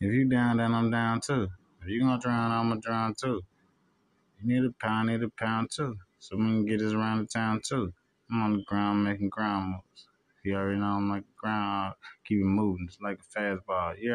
If you down, then I'm down too. If you gonna drown, I'm gonna drown too. You need a pound, need a pound too. So we can get this around the town too. I'm on the ground making ground moves. You already know I'm like ground, keep it moving. It's like a fastball. Yeah.